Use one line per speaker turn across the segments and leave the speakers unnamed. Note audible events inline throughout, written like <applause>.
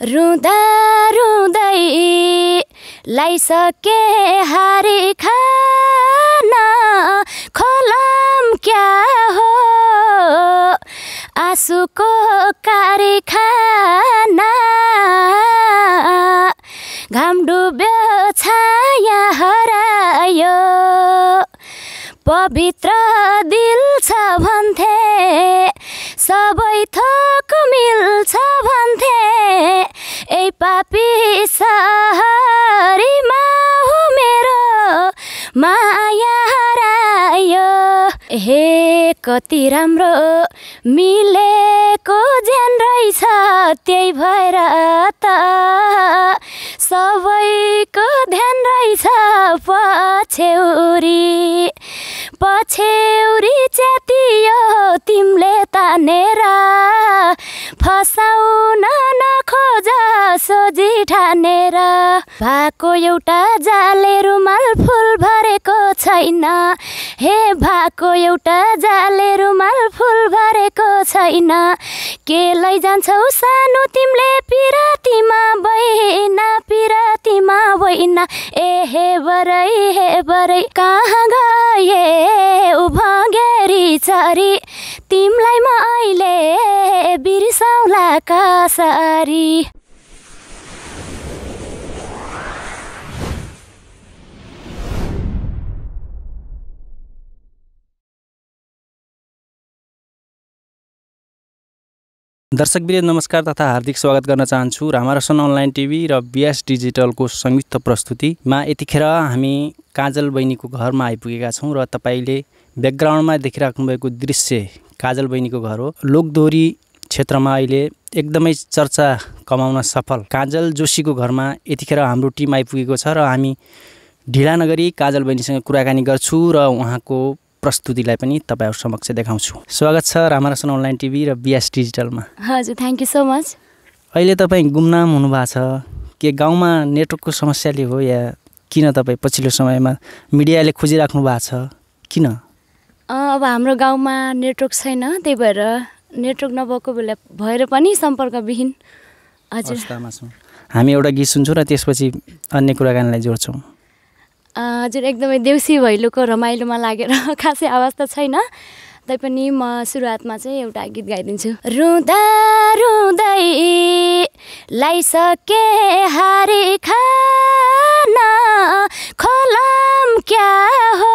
रुँदा रुँदै लाइसके हारी खान खोलम क्या हो? आँसुको कारखाना घाम डुब्यो छाया हरायो। पवित्र दिल छ भन्थे सबै थोक मिल्छ भन्थे। ए पापी सहरीमा मेरो माया हरायो हे कति राम्रो मिलेको ज्यान रहेछ त्यही भएर त सबैको ध्यान रहेछ पछ्यौरी पछ्यौरी च्यातियो तिमीले तानेर फसाउन नखोज सोझी ठानेर भएको एउटा जाले रुमाल फुल भरेको छैन। हे भएको एउटा जाले रुमाल फुल भरेको छैन। के लैजान्छौ सानो तिमीले? पिरातीमा बहिना पिरातीमा बहिना ए हे बरै हे बरै कहाँ गए उभगेरी चरी? तिमीलाई म अहिले बिर्साउला कसरी?
दर्शकवृन्द नमस्कार तथा हार्दिक स्वागत गर्न चाहन्छु रामारसन अनलाइन टिभी र बिएस डिजिटलको संयुक्त प्रस्तुतिमा। यतिखेर हामी काजल बहिनीको घरमा आइपुगेका छौँ र तपाईँले ब्याकग्राउन्डमा देखिराख्नु भएको दृश्य काजल बहिनीको घर हो। लोकदोहोरी क्षेत्रमा अहिले एकदमै चर्चा कमाउन सफल। काजल जोशीको घरमा यतिखेर हाम्रो टिम आइपुगेको छ र हामी ढिला नगरी काजल बहिनीसँग कुराकानी गर्छु र उहाँको प्रस्तुतिलाई पनि तपाईँहरू समक्ष देखाउँछु। स्वागत छ रामारसन अनलाइन टिभी र बिएस डिजिटलमा।
हजुर थ्याङ्क यू सो मच
अहिले तपाईँ गुमनाम हुनुभएको छ। के गाउँमा नेटवर्कको समस्याले हो या किन तपाईँ पछिल्लो समयमा मिडियाले खोजिराख्नु भएको छ? किन?
अब हाम्रो गाउँमा नेटवर्क छैन त्यही भएर नेटवर्क नभएको बेला भएर पनि सम्पर्कविहीन। हजुर।
हामी एउटा गीत सुन्छौँ र त्यसपछि अन्य कुराकानीलाई जोड्छौँ।
हजुर एकदमै देउसी भैलोको रमाइलोमा लागेर <laughs> खासै आवाज त छैन। तैपनि म सुरुवातमा चाहिँ एउटा गीत गाइदिन्छु। रुँदा रुँदै लाइसके हारी खान खोलम क्या हो?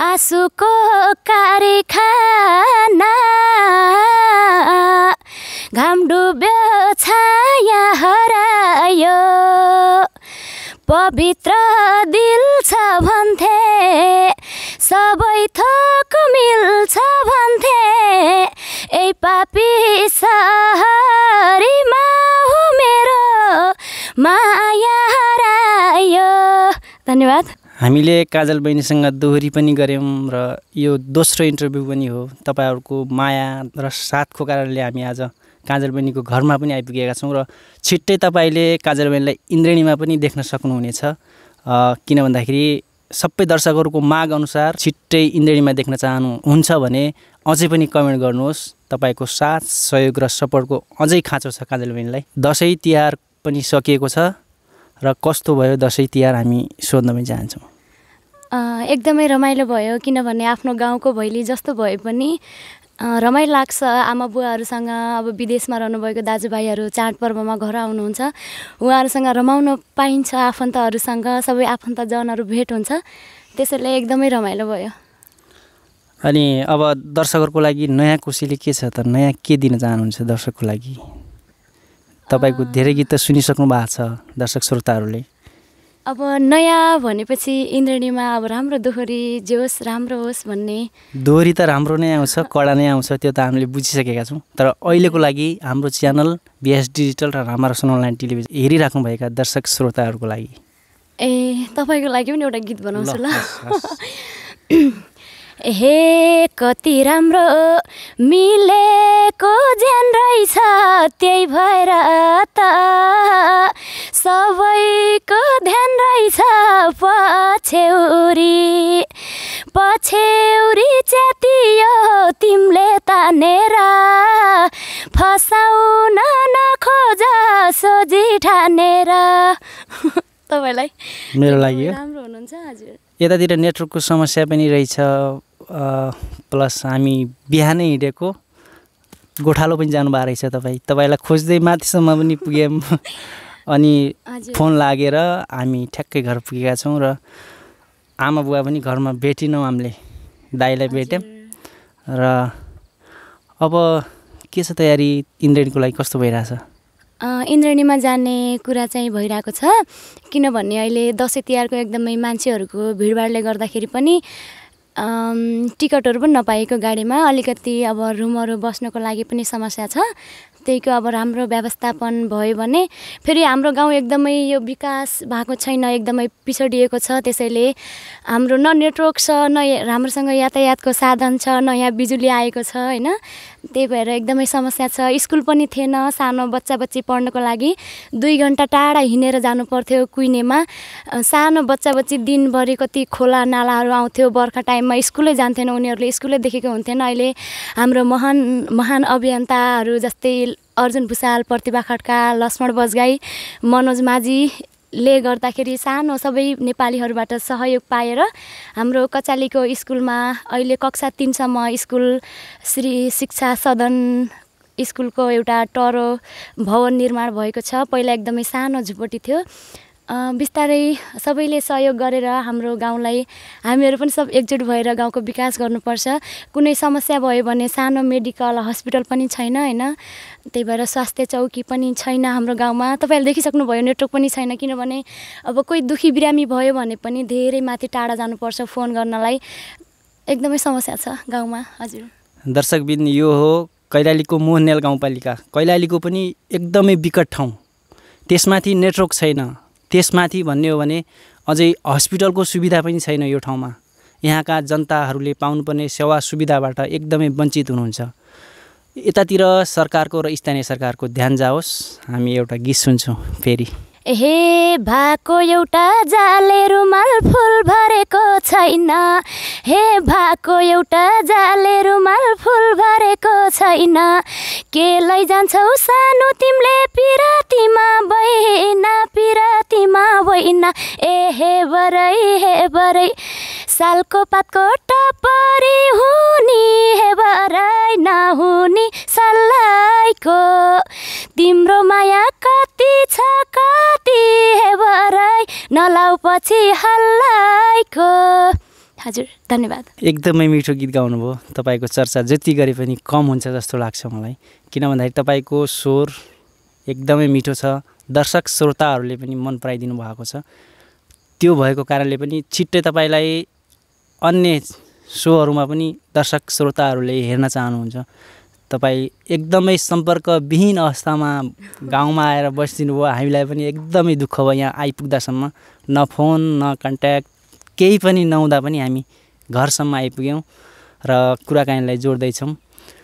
आँसुको कारखाना घाम डुब्यो पवित्र दिल छ भन्थे सबै थोक मिल्छ भन्थे। ए पापी सहरीमा हो मेरो माया हरायो। धन्यवाद।
हामीले काजल बहिनीसँग दोहोरी पनि गऱ्यौँ र यो दोस्रो इन्टरभ्यू पनि हो। तपाईँहरूको माया र साथको कारणले हामी आज काजल बहिनीको घरमा पनि आइपुगेका छौँ र छिट्टै तपाईँले काजल बहिनीलाई इन्द्रेणीमा पनि देख्न सक्नुहुनेछ। किन भन्दाखेरि सबै दर्शकहरूको माग अनुसार छिट्टै इन्द्रेणीमा देख्न चाहनुहुन्छ भने अझै पनि कमेन्ट गर्नुहोस्। तपाईँको साथ सहयोग र सपोर्टको अझै खाँचो छ काजल बहिनीलाई दसैँ तिहार पनि सकिएको छ र कस्तो भयो दसैँ तिहार हामी सोध्न पनि चाहन्छौँ
एकदमै रमाइलो भयो किनभने आफ्नो गाउँको भैली जस्तो भए पनि रमाइलो लाग्छ। आमा बुवाहरूसँग अब विदेशमा रहनुभएको दाजुभाइहरू चाडपर्वमा घर आउनुहुन्छ। उहाँहरूसँग रमाउन पाइन्छ आफन्तहरूसँग। सबै आफन्तजनहरू भेट हुन्छ। त्यसैले एकदमै रमाइलो भयो।
अनि अब दर्शकहरूको लागि नयाँ कोसीले के छ त? नयाँ के दिन चाहनुहुन्छ दर्शकको लागि? तपाईँको धेरै गीत त सुनिसक्नु भएको छ दर्शक श्रोताहरूले।
अब नयाँ भनेपछि इन्द्रणीमा अब राम्रो दोहोरी जे होस् राम्रो होस् भन्ने।
दोहोरी त राम्रो नै आउँछ कडा नै आउँछ त्यो त हामीले बुझिसकेका छौँ। तर अहिलेको लागि हाम्रो च्यानल बिएस डिजिटल र रामारसन अनलाइन टेलिभिजन हेरिराख्नुभएका दर्शक श्रोताहरूको लागि।
ए तपाईँको लागि पनि एउटा गीत बनाउँछु ल। <laughs> हे कति राम्रो मिलेको ज्यान रहेछ त्यही भएर त सबैको ध्यान रहेछ पछ्यौरी पछ्यौरी च्यातियो तिमीले तानेर फसाउन नखो सोझी ठानेर <laughs> तपाईँलाई
मेरो लागि
राम्रो हुनुहुन्छ हजुर।
यतातिर नेटवर्कको समस्या पनि रहेछ। प्लस हामी बिहानै हिँडेको। गोठालो पनि जानुभएको रहेछ तपाईँ। तपाईँलाई खोज्दै माथिसम्म पनि पुग्यौँ <laughs> अनि फोन लागेर हामी ठ्याक्कै घर पुगेका छौँ र आमा बुवा पनि घरमा भेटिनौँ हामीले। दाईलाई भेट्यौँ। र अब के छ तयारी? इन्द्रेणीको लागि कस्तो भइरहेछ?
इन्द्रणीमा जाने कुरा चाहिँ भइरहेको छ। किनभने अहिले दसैँ तिहारको एकदमै मान्छेहरूको भिडभाडले गर्दाखेरि पनि टिकटहरू पनि नपाएको गाडीमा अलिकति अब रुमहरू बस्नको लागि पनि समस्या छ। त्यहीको अब राम्रो व्यवस्थापन भयो भने फेरि हाम्रो गाउँ एकदमै यो विकास भएको छैन एकदमै पिछडिएको छ। त्यसैले हाम्रो न नेटवर्क छ न राम्रोसँग यातायातको साधन छ न यहाँ बिजुली आएको छ होइन। त्यही भएर एकदमै समस्या छ। स्कुल पनि थिएन सानो बच्चा बच्ची पढ्नको लागि। दुई घन्टा टाढा हिँडेर जानु पर्थ्यो कुइनेमा। अ, सानो बच्चा बच्ची दिनभरि कति खोला नालाहरू आउँथ्यो बर्खा टाइममा स्कुलै जान्थेन उनीहरूले स्कुलै देखेको हुन्थेन अहिले। हाम्रो महान महान अभियन्ताहरू जस्तै अर्जुन भुषाल प्रतिभा खड्का लक्ष्मण बजगाई मनोज माझीले गर्दाखेरि सानो सबै नेपालीहरूबाट सहयोग पाएर हाम्रो कचालीको स्कुलमा अहिले कक्षा तिनसम्म स्कुल श्री शिक्षा सदन स्कुलको एउटा टरो भवन निर्माण भएको छ। पहिला एकदमै सानो झुपडी थियो। बिस्तारै सबैले सहयोग गरेर हाम्रो गाउँलाई हामीहरू पनि सब एकजुट भएर गाउँको विकास गर्नुपर्छ। कुनै समस्या भयो भने सानो मेडिकल हस्पिटल पनि छैन होइन? त्यही भएर स्वास्थ्य चौकी पनि छैन हाम्रो गाउँमा। तपाईँहरूले देखिसक्नुभयो नेटवर्क पनि छैन किनभने अब कोही दुखी बिरामी भयो भने पनि धेरै माथि टाढा जानुपर्छ फोन गर्नलाई। एकदमै समस्या छ गाउँमा हजुर।
दर्शकबिन यो हो कैलालीको मोहनेल गाउँपालिका। कैलालीको पनि एकदमै विकट ठाउँ। त्यसमाथि नेटवर्क छैन। त्यसमाथि भन्ने हो भने अझै हस्पिटलको सुविधा पनि छैन यो ठाउँमा। यहाँका जनताहरूले पाउनुपर्ने सेवा सुविधाबाट एकदमै वञ्चित हुनुहुन्छ। यतातिर सरकारको र स्थानीय सरकारको ध्यान जाओस्। हामी एउटा गीत सुन्छौँ फेरि।
हे भएको एउटा जाले रुमाल फुल भरेको छैन। हे भएको एउटा जाले रुमाल फुल भरेको छैन। के लैजान्छौ सानो तिमीले? पिरातीमा बहिना पिरातीमा बहिना ए हे बरै हे बरै सालको पातको टपरी हुने हे बरै नहुने सल्लाइको तिम्रो माया कति छ कति हे बरै नलाउ पछि हल्लाइको हजुर धन्यवाद।
एकदमै मिठो गीत गाउनुभयो। तपाईँको चर्चा जति गरे पनि कम हुन्छ जस्तो लाग्छ मलाई। किन भन्दाखेरि तपाईँको स्वर एकदमै मिठो छ। दर्शक श्रोताहरूले पनि मन पराइदिनु भएको छ। त्यो भएको कारणले पनि छिट्टै तपाईँलाई अन्य सोहरूमा पनि दर्शक श्रोताहरूले हेर्न चाहनुहुन्छ। तपाईँ एकदमै सम्पर्कविहीन अवस्थामा गाउँमा आएर बसिदिनु भयो हामीलाई पनि एकदमै दुःख भयो। यहाँ आइपुग्दासम्म न फोन न कन्ट्याक्ट केही पनि नहुँदा पनि हामी घरसम्म आइपुग्यौँ र कुराकानीलाई जोड्दैछौँ।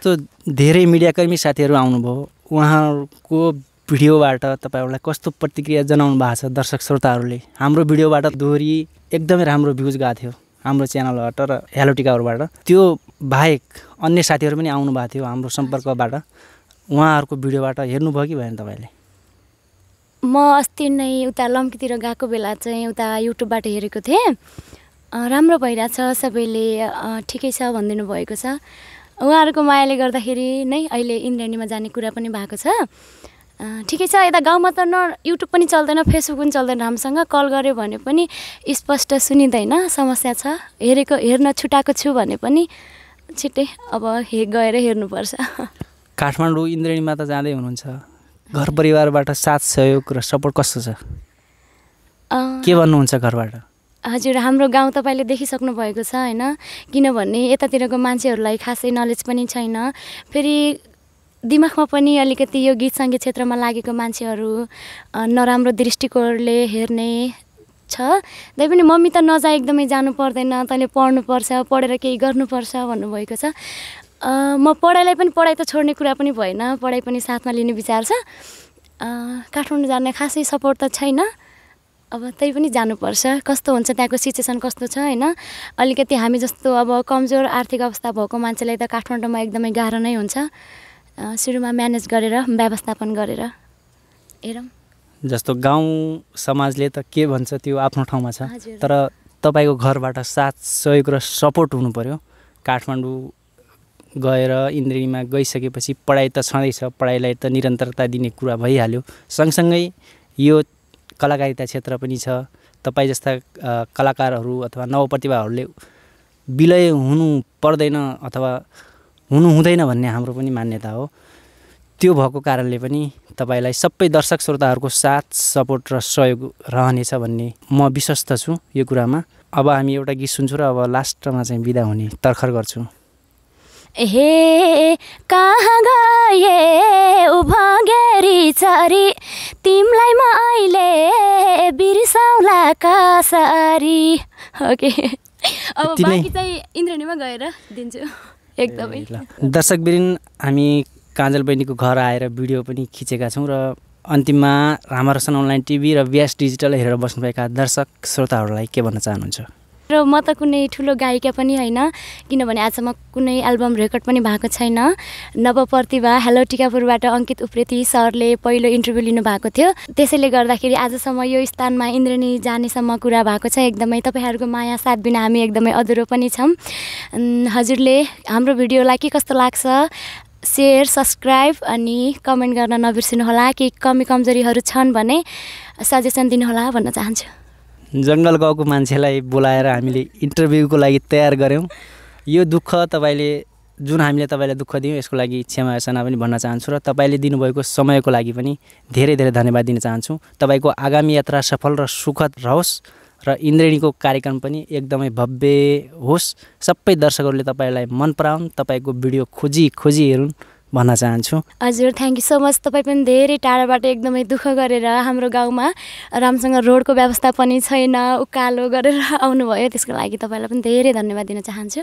त्यो धेरै मिडियाकर्मी साथीहरू आउनुभयो। उहाँहरूको भिडियोबाट तपाईँहरूलाई कस्तो प्रतिक्रिया जनाउनु भएको छ दर्शक श्रोताहरूले? हाम्रो भिडियोबाट दोहोरी एकदमै राम्रो भ्युज गएको थियो। हाम्रो च्यानलबाट र हेलो टिकाहरूबाट त्यो बाहेक अन्य साथीहरू पनि आउनुभएको थियो हाम्रो सम्पर्कबाट। उहाँहरूको भिडियोबाट हेर्नुभयो कि भएन तपाईँले?
म अस्ति नै उता लम्कीतिर गएको बेला चाहिँ उता युट्युबबाट हेरेको थिएँ। राम्रो भइरहेछ सबैले ठिकै छ भनिदिनु भएको छ। उहाँहरूको मायाले गर्दाखेरि नै अहिले इन्द्रेणीमा जाने कुरा पनि भएको छ। ठिकै छ यता गाउँमा त न युट्युब पनि चल्दैन फेसबुक पनि चल्दैन। राम्रोसँग कल गऱ्यो भने पनि स्पष्ट सुनिँदैन समस्या छ। हेरेको हेर्न छुट्याएको छु भने पनि छिट्टै अब हे गएर हेर्नुपर्छ। <laughs>
काठमाडौँ इन्द्रेणीमा त जाँदै हुनुहुन्छ। घर परिवारबाट साथ सहयोग र सपोर्ट कस्तो छ? के भन्नुहुन्छ घरबाट?
हजुर हाम्रो गाउँ तपाईँले देखिसक्नु भएको छ होइन? किनभने यतातिरको मान्छेहरूलाई खासै नलेज पनि छैन। फेरि दिमागमा पनि अलिकति यो गीत सङ्गीत क्षेत्रमा लागेको मान्छेहरू नराम्रो दृष्टिकोणले हेर्ने छ। तै पनि मम्मी त नजा एकदमै जानु पर्दैन तैँले पढ्नुपर्छ पढेर केही गर्नुपर्छ भन्नुभएको छ। म पढाइलाई पनि पढाइ त छोड्ने कुरा पनि भएन पढाइ पनि साथमा लिने विचार छ। काठमाडौँ जाने खासै सपोर्ट त छैन। अब त्यही पनि जानुपर्छ। कस्तो हुन्छ त्यहाँको सिचुएसन कस्तो छ होइन? अलिकति हामी जस्तो अब कमजोर आर्थिक अवस्था भएको मान्छेलाई त काठमाडौँमा एकदमै गाह्रो नै हुन्छ। सुरुमा म्यानेज गरेर व्यवस्थापन गरेर। हेरौँ
जस्तो गाउँ समाजले त के भन्छ त्यो आफ्नो ठाउँमा छ। तर तपाईँको घरबाट साथ सहयोग र सपोर्ट हुनु पऱ्यो काठमाडौँ गएर इन्द्रेणीमा गइसकेपछि पढाइ त छँदैछ। पढाइलाई त निरन्तरता दिने कुरा भइहाल्यो। सँगसँगै यो कलाकारिता क्षेत्र पनि छ। तपाईँ जस्ता कलाकारहरू अथवा नवप्रतिभाहरूले विलय हुनु पर्दैन अथवा हुनु हुँदैन भन्ने हाम्रो पनि मान्यता हो। त्यो भएको कारणले पनि तपाईँलाई सबै दर्शक श्रोताहरूको साथ सपोर्ट र सहयोग रहनेछ भन्ने म विश्वस्त छु यो कुरामा। अब हामी एउटा गीत सुन्छौँ र अब लास्टमा चाहिँ बिदा हुने तर्खर गर्छु।
हे कहाँ गए उभगेरी चरी? तिमीलाई म अहिले बिर्साउला कसरी? ओके अब? बाँकी चाहिँ इन्द्रणीमा गएर दिन्छु। एकदमै।
दर्शकवृन्द हामी काजल बहिनीको घर आएर भिडियो पनि खिचेका छौँ र अन्तिममा रामारोसन अनलाइन टिभी र बिएस डिजिटल हेरेर बस्नुभएका दर्शक श्रोताहरूलाई के भन्न चाहनुहुन्छ?
र म त कुनै ठुलो गायिका पनि होइन किनभने आजसम्म कुनै एल्बम रेकर्ड पनि भएको छैन। नवप्रतिभा हेलो टिकापुरबाट अङ्कित उप्रेती सरले पहिलो इन्टरभ्यू लिनुभएको थियो। त्यसैले गर्दाखेरि आजसम्म यो स्थानमा इन्द्रणी जानेसम्म कुरा भएको छ। एकदमै तपाईँहरूको माया साथ बिना हामी एकदमै अधुरो पनि छौँ। हजुरले हाम्रो भिडियोलाई के कस्तो लाग्छ? सेयर सब्सक्राइब अनि कमेन्ट गर्न नबिर्सिनुहोला। केही कमी कमजोरीहरू छन् भने सजेसन दिनुहोला भन्न चाहन्छु।
जङ्गल गाउँको मान्छेलाई बोलाएर हामीले इन्टरभ्यूको लागि तयार गऱ्यौँ। यो दुःख तपाईँले जुन हामीले तपाईँलाई दुःख दियौँ यसको लागि क्षमा याचना पनि भन्न चाहन्छु र तपाईँले दिनुभएको समयको लागि पनि धेरै धेरै धन्यवाद दिन चाहन्छु। तपाईँको आगामी यात्रा सफल र सुखद रहोस् र इन्द्रेणीको कार्यक्रम पनि एकदमै भव्य होस्। सबै दर्शकहरूले तपाईँलाई मन पराउन् तपाईँको भिडियो खोजी खोजी हेरुन्। भन्न चाहन्छु।
हजुर थ्याङ्क यू सो मच तपाईँ पनि धेरै टाढाबाट एकदमै दुःख गरेर हाम्रो गाउँमा राम्रोसँग रोडको व्यवस्था पनि छैन उकालो गरेर आउनुभयो। त्यसको लागि तपाईँलाई पनि धेरै धन्यवाद दिन चाहन्छु।